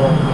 people